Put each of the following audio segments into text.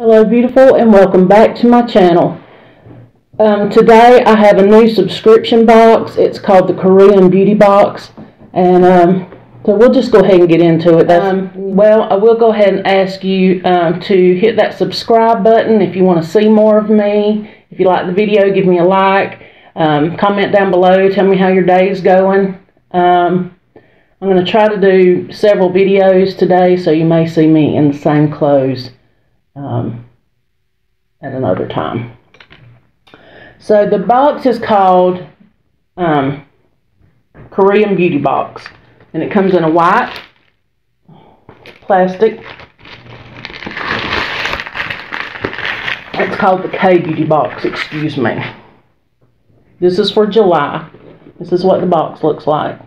Hello beautiful and welcome back to my channel. Um, today I have a new subscription box. It's called the Korean Beauty Box and um, so we'll just go ahead and get into it. Um, well, I will go ahead and ask you um, to hit that subscribe button if you want to see more of me. If you like the video, give me a like. Um, comment down below. Tell me how your day is going. Um, I'm going to try to do several videos today so you may see me in the same clothes um, at another time. So the box is called um, Korean Beauty Box, and it comes in a white plastic. It's called the K Beauty Box, excuse me. This is for July. This is what the box looks like.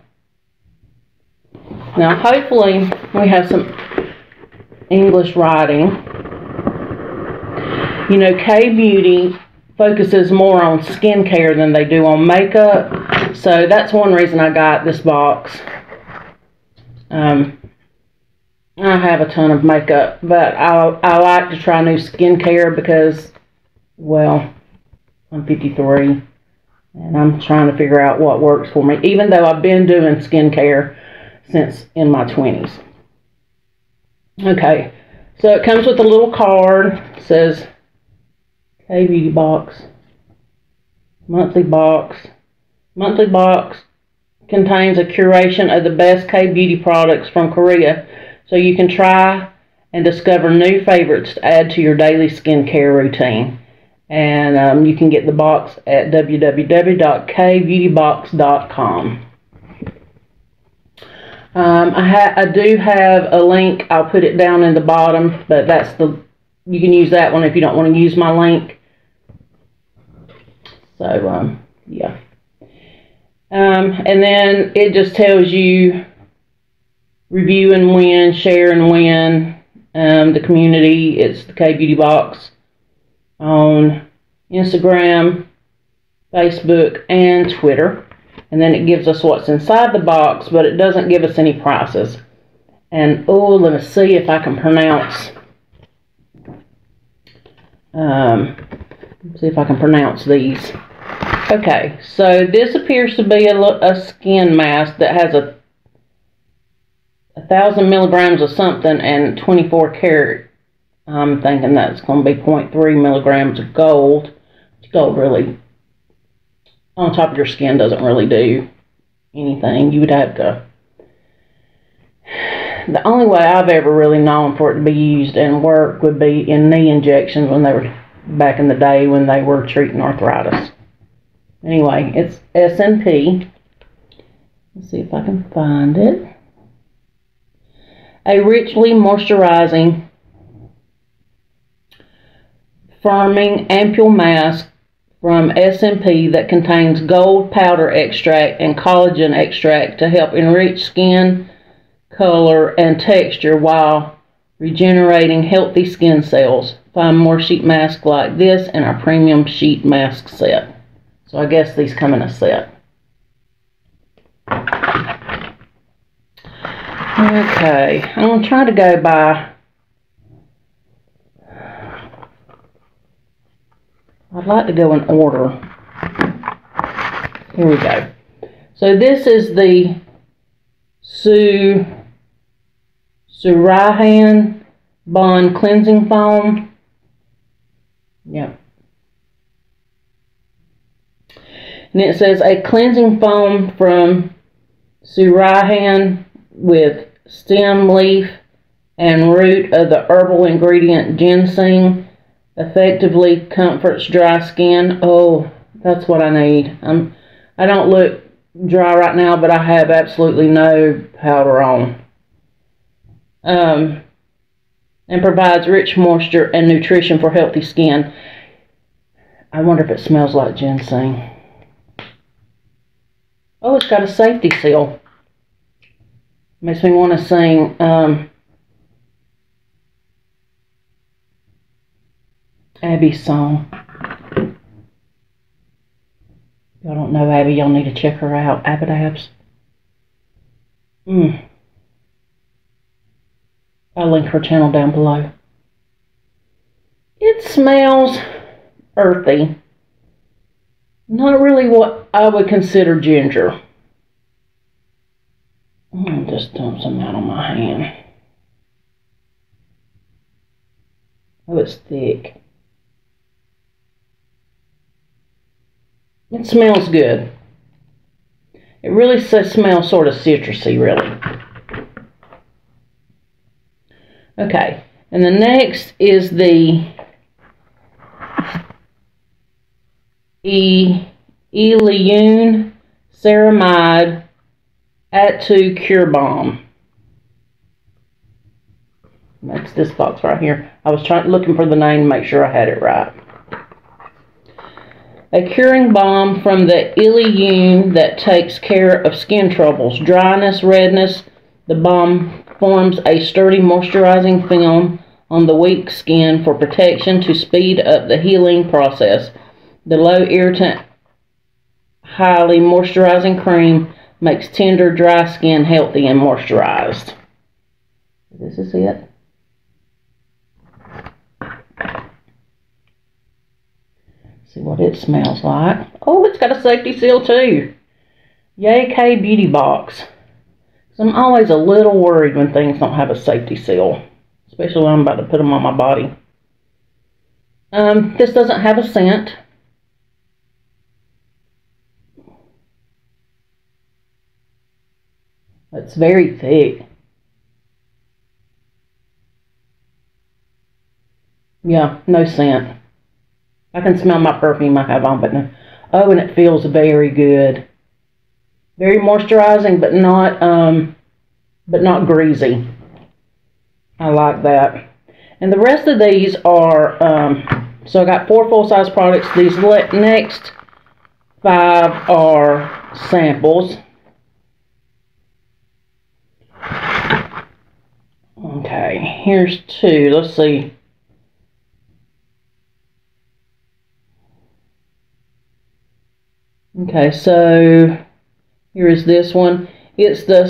Now, hopefully, we have some English writing you know, K Beauty focuses more on skincare than they do on makeup. So that's one reason I got this box. Um, I have a ton of makeup, but I, I like to try new skincare because, well, I'm 53 and I'm trying to figure out what works for me, even though I've been doing skincare since in my 20s. Okay, so it comes with a little card. It says K Beauty box, monthly box. Monthly box contains a curation of the best K Beauty products from Korea so you can try and discover new favorites to add to your daily skincare routine. And um, you can get the box at www.kbeautybox.com. Um, I, I do have a link. I'll put it down in the bottom, but that's the you can use that one if you don't want to use my link. So, um, yeah. Um, and then it just tells you review and win, share and win. Um, the community, it's the K Beauty Box on Instagram, Facebook, and Twitter. And then it gives us what's inside the box, but it doesn't give us any prices. And oh, let me see if I can pronounce. Um, see if I can pronounce these. Okay, so this appears to be a, a skin mask that has a, a thousand milligrams of something and 24 karat. I'm thinking that's going to be 0.3 milligrams of gold. Gold really, on top of your skin, doesn't really do anything. You would have to. The only way I've ever really known for it to be used and work would be in knee injections when they were back in the day when they were treating arthritis. Anyway, it's S&P. Let's see if I can find it. A richly moisturizing, firming ampoule mask from S&P that contains gold powder extract and collagen extract to help enrich skin color and texture while regenerating healthy skin cells. Find more sheet masks like this in our premium sheet mask set. So I guess these come in a set. Okay, I'm going to try to go by... I'd like to go in order. Here we go. So this is the Su Surahan Bond Cleansing Foam. Yep. And it says a cleansing foam from Surahan with stem leaf and root of the herbal ingredient ginseng effectively comforts dry skin. Oh, that's what I need. I'm I don't look dry right now, but I have absolutely no powder on. Um, and provides rich moisture and nutrition for healthy skin. I wonder if it smells like ginseng. Oh, it's got a safety seal. Makes me want to sing um, Abby's song. Y'all don't know Abby, y'all need to check her out. Abadabs. Mm. I'll link her channel down below. It smells earthy. Not really what I would consider ginger. I'm just dump some out on my hand. Oh, it's thick. It smells good. It really smells sort of citrusy, really. Okay, and the next is the E. Illiyoon Ceramide Ato Cure Balm. That's this box right here. I was trying looking for the name to make sure I had it right. A curing balm from the Illiyoon that takes care of skin troubles, dryness, redness. The balm forms a sturdy moisturizing film on the weak skin for protection to speed up the healing process. The low irritant, highly moisturizing cream makes tender, dry skin healthy and moisturized. This is it. See what it smells like. Oh, it's got a safety seal too. Yay K Beauty Box. I'm always a little worried when things don't have a safety seal. Especially when I'm about to put them on my body. Um, this doesn't have a scent. It's very thick. Yeah, no scent. I can smell my perfume I have on, but no. Oh, and it feels very good. Very moisturizing, but not um, but not greasy. I like that. And the rest of these are um, so I got four full size products. These next five are samples. Okay, here's two. Let's see. Okay, so here is this one. It's the,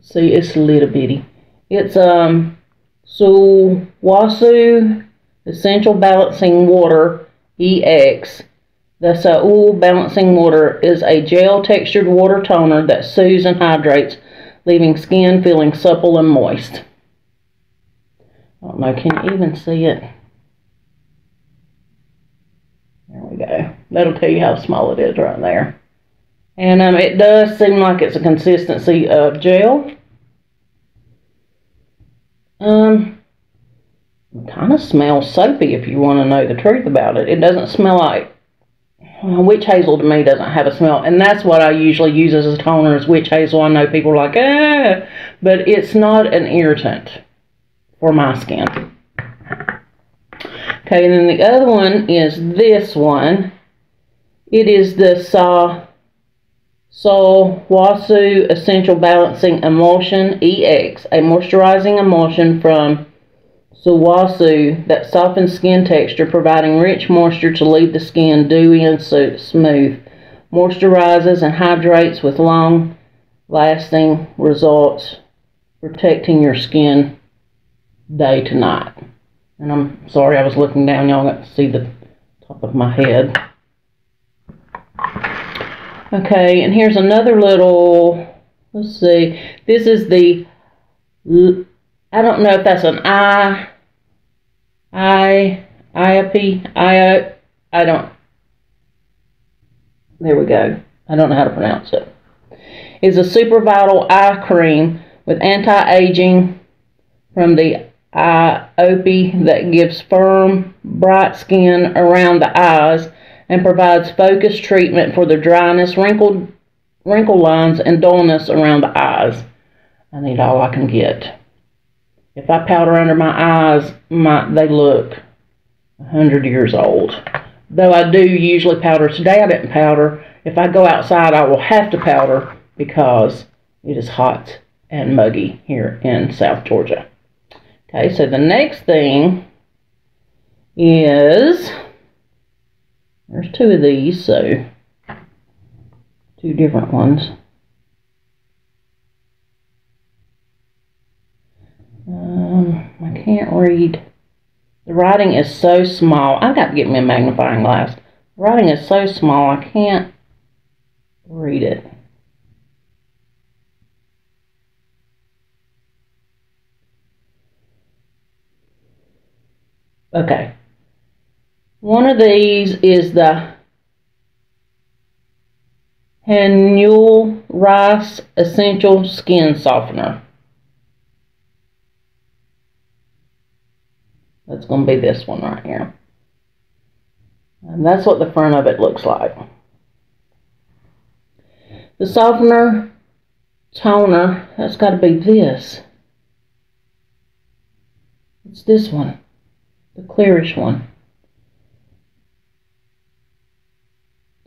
see, it's a little bitty. It's um, Sulwhasoo Essential Balancing Water EX. The Saul Balancing Water is a gel textured water toner that soothes and hydrates, leaving skin feeling supple and moist. I don't know, can you even see it? There we go. That'll tell you how small it is right there. And um, it does seem like it's a consistency of gel. Um, kind of smells soapy if you want to know the truth about it. It doesn't smell like witch hazel to me doesn't have a smell, and that's what I usually use as a toner is witch hazel. I know people are like, ah, but it's not an irritant for my skin. Okay, and then the other one is this one. It is the Sa Sulwhasoo Essential Balancing Emulsion EX, a moisturizing emulsion from Sulwhasoo that softens skin texture, providing rich moisture to leave the skin dewy and smooth. Moisturizes and hydrates with long lasting results, protecting your skin day to night. And I'm sorry I was looking down, y'all got to see the top of my head. Okay, and here's another little, let's see, this is the, I don't know if that's an I, I, I, I don't, there we go. I don't know how to pronounce it. It's a super vital eye cream with anti-aging from the IOP that gives firm, bright skin around the eyes and provides focused treatment for the dryness, wrinkled, wrinkle lines, and dullness around the eyes. I need all I can get. If I powder under my eyes, my, they look 100 years old. Though I do usually powder. Today I didn't powder. If I go outside, I will have to powder because it is hot and muggy here in South Georgia. Okay, so the next thing is there's two of these, so two different ones. Um, I can't read The writing is so small. I've got to get me a magnifying glass. The writing is so small I can't read it. Okay. One of these is the Hanyul Rice Essential Skin Softener. That's going to be this one right here. And that's what the front of it looks like. The softener toner, that's got to be this. It's this one, the clearish one.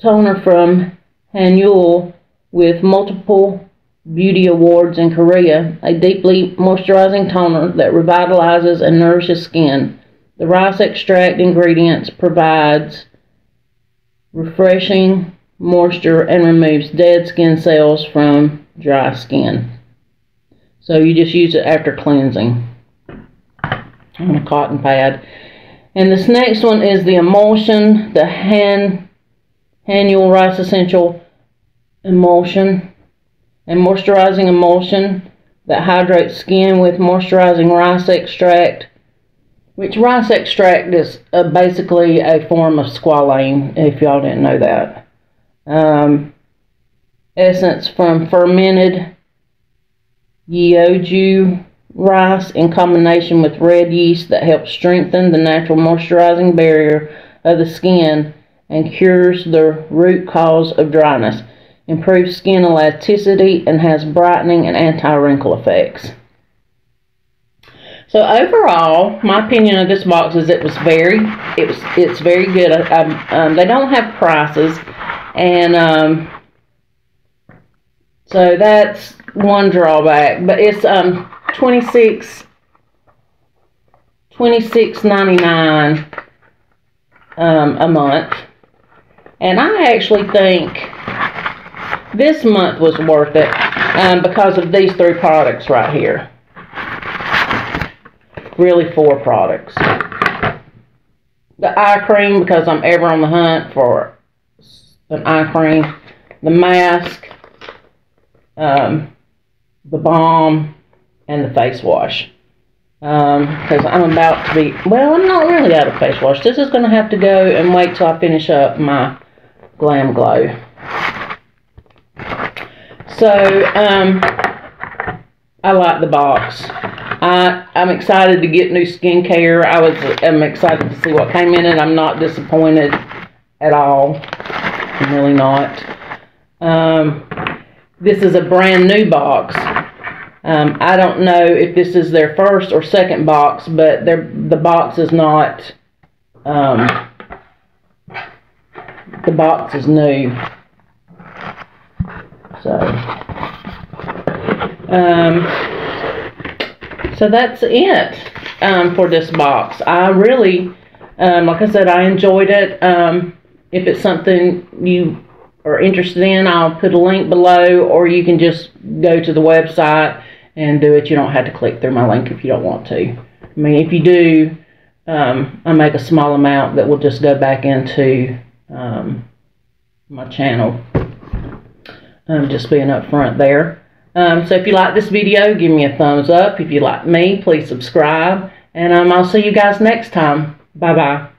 Toner from Hanyul with multiple beauty awards in Korea, a deeply moisturizing toner that revitalizes and nourishes skin. The rice extract ingredients provides refreshing moisture and removes dead skin cells from dry skin. So you just use it after cleansing on a cotton pad. And this next one is the emulsion, the hand Hanyul Rice Essential Emulsion and moisturizing emulsion that hydrates skin with moisturizing rice extract, which rice extract is basically a form of squalane, if y'all didn't know that. Um, essence from fermented yeoju rice in combination with red yeast that helps strengthen the natural moisturizing barrier of the skin and cures the root cause of dryness improves skin elasticity, and has brightening and anti-wrinkle effects. So overall, my opinion of this box is it was very, it was, it's very good. I, um, they don't have prices, and um, so that's one drawback. But it's um 26, 26.99 um, a month, and I actually think this month was worth it um, because of these three products right here. Really four products. The eye cream because I'm ever on the hunt for an eye cream. The mask. Um, the balm. And the face wash. Because um, I'm about to be, well, I'm not really out of face wash. This is going to have to go and wait till I finish up my Glam Glow. So, um, I like the box. I, I'm excited to get new skincare. I was I'm excited to see what came in it. I'm not disappointed at all. I'm really not. Um, this is a brand new box. Um, I don't know if this is their first or second box, but the box is not, um, the box is new. So, um, so that's it um, for this box. I really, um, like I said, I enjoyed it. Um, if it's something you are interested in, I'll put a link below, or you can just go to the website and do it. You don't have to click through my link if you don't want to. I mean, if you do, um, I make a small amount that will just go back into um, my channel um, just being upfront there. Um, so if you like this video, give me a thumbs up. If you like me, please subscribe. And um, I'll see you guys next time. Bye-bye.